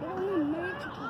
我也没吃。